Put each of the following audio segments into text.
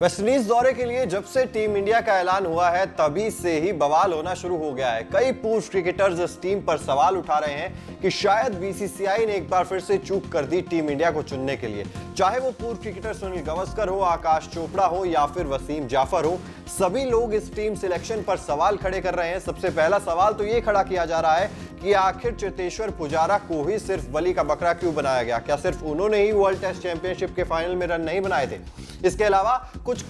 West Indies दौरे के लिए जब से टीम इंडिया का ऐलान हुआ है, तभी से ही बवाल होना शुरू हो गया है। कई पूर्व क्रिकेटर्स इस टीम पर सवाल उठा रहे हैं कि शायद बीसीसीआई ने एक बार फिर से चूक कर दी टीम इंडिया को चुनने के लिए। चाहे वो पूर्व क्रिकेटर सुनील गवस्कर हो, आकाश चोपड़ा हो, या फिर वसीम जाफ़र हो, सभी लोग इस टीम सिलेक्शन पर सवाल खड़े कर रहे हैं। सबसे पहला सवाल तो ये खड़ा किया जा रहा है कि आखिर चेतेश्वर पुजारा को ही सिर्फ़ बली का बकरा क्यों बनाया गया? क्या सिर्फ़ उन्होंने ही वर्ल्ड टेस्ट चैंपियनशिप के फाइनल में रन नहीं बनाए थे? इसके अलावा कुछ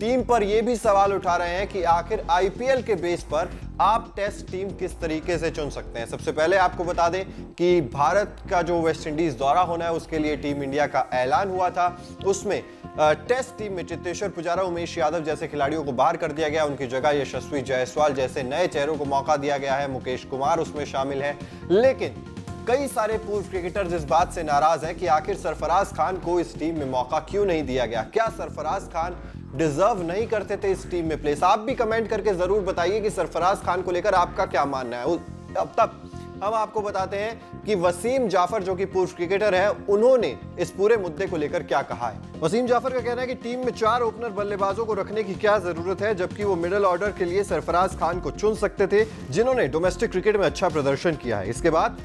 टीम पर यह भी सवाल उठा रहे हैं कि आखिर आईपीएल के बेस पर आप टेस्ट टीम किस तरीके से चुन सकते हैं? सबसे पहले आपको बता दें कि भारत का जो वेस्ट इंडीज दौरा होना है, उसके लिए टीम इंडिया का ऐलान हुआ था। उसमें टेस्ट टीम में चित्तेश्वर पुजारा, उमेश यादव जैसे खिलाड़ियों को बाहर कर दिया गया। उनकी जगह यशस्वी जायसवाल जैसे नए चेहरों को मौका दिया गया है। मुकेश कुमार उसमें शामिल है। लेकिन कई सारे पूर्व क्रिकेटर्स इस बात से नाराज़ हैं कि आखिर सरफराज खान को इस टीम में मौका क्यों नहीं दिया गया? क्या सरफराज खान डिजर्व नहीं करते थे इस टीम में प्लेस? आप भी कमेंट करके ज़रूर बताइए कि सरफराज खान को लेकर आपका क्या मानना है? अब तक हम आपको बताते हैं कि वसीम जाफ़र जो कि पूर्व क्रिकेटर है, उन्होंने इस पूरे मुद्दे को लेकर क्या कहा है? वसीम जाफ़र का कहना है कि टीम में चार ओपनर बल्लेबाजों को रखने की क्या ज़रूरत है, जबकि वो मिडिल ऑर्डर के लिए सरफराज खान को चुन सकते थे, जिन्होंने डोमेस्टिक क्रिकेट में अच्छा प्रदर्शन किया है। इसके बाद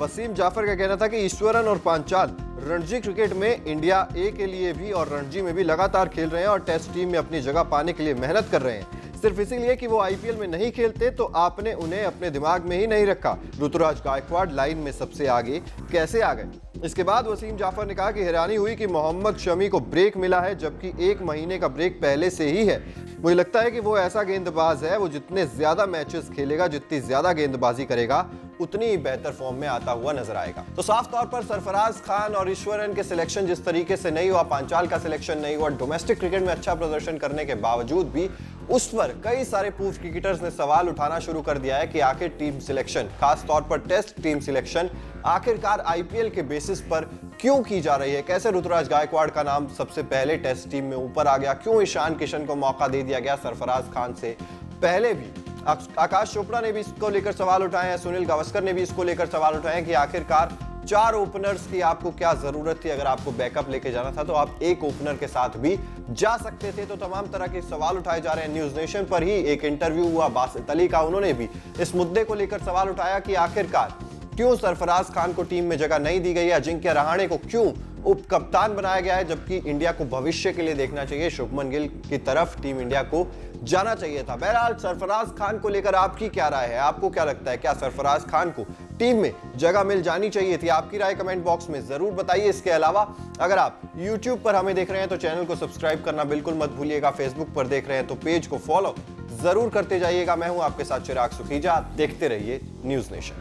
वसीम जाफ़र का कहना था कि ईश्वरन और पांचाल रणजी क्रिकेट में इंडिया ए के लिए भी और रणजी में भी लगातार खेल रहे हैं और टेस्ट टीम में अपनी जगह पाने के लिए मेहनत कर रहे हैं। सिर्फ़ इसीलिए कि वो आईपीएल में नहीं खेलते तो आपने उन्हें अपने दिमाग में ही नहीं रखा। ऋतुराज गायकवाड़ लाइन में सबसे आगे कैसे आ गए? इसके बाद वसीम जाफ़र ने कहा कि हैरानी हुई कि मोहम्मद शमी को ब्रेक मिला है, जबकि एक महीने का ब्रेक पहले से ही है। मुझे लगता है कि वो ऐसा गेंदबाज है, वो जितने ज़्यादा मैचेस खेलेगा, जितनी ज़्यादा गेंदबाजी करेगा, उतनी ही बेहतर फॉर्म में आता हुआ नज़र आएगा। तो साफ़ तौर पर सरफराज खान और ईश्वरन के सिलेक्शन जिस तरीके से नहीं हुआ, पांचाल का सिलेक्शन नहीं हुआ, डोमेस्टिक क्रिकेट में अच्छा प्रदर्शन करने के बावजूद भी उस पर कई सारे पूर्व क्रिकेटर्स ने सवाल उठाना शुरू कर दिया है कि आखिर टीम सिलेक्शन खास तौर पर टेस्ट टीम सिलेक्शन, आखिरकार आईपीएल के बेसिस पर क्यों की जा रही है? कैसे ऋतुराज गायकवाड़ का नाम सबसे पहले टेस्ट टीम में ऊपर आ गया? क्यों ईशान किशन को मौका दे दिया गया सरफराज खान से? पहले भी आकाश चोपड़ा ने भी इसको लेकर सवाल उठाए हैं, सुनील गावस्कर ने भी इसको लेकर सवाल उठाए हैं कि आखिरकार चार ओपनर्स की आपको क्या ज़रूरत थी? अगर आपको बैकअप लेके जाना था तो आप एक ओपनर के साथ भी जा सकते थे। तो तमाम तरह के सवाल उठाए जा रहे हैं। न्यूज़ नेशन पर ही एक इंटरव्यू हुआ। बासित अली का उन्होंने भी इस मुद्दे को लेकर सवाल उठाया कि आखिरकार क्यों सरफराज खान को टीम में जगह नहीं दी गई है? अजिंक्य रहाणे को क्यों उप कप्तान बनाया गया है? जबकि इंडिया को भविष्य के लिए देखना चाहिए। शुभमन गिल की तरफ़ टीम इंडिया को जाना चाहिए था। बहरहाल सरफराज खान को लेकर आपकी क्या राय है? आपको क्या लगता है, क्या सरफराज खान को टीम में जगह मिल जानी चाहिए थी। आपकी राय कमेंट बॉक्स में ज़रूर बताइए। इसके अलावा, अगर आप यूट्यूब पर हमें देख रहे हैं तो चैनल को सब्सक्राइब करना बिल्कुल मत भूलिएगा। फेसबुक पर देख रहे हैं तो पेज को फॉलो ज़रूर करते जाइएगा। मैं हूँ आपके साथ चिराग सुखीजा। देखते रहिए न्यूज़ नेशन।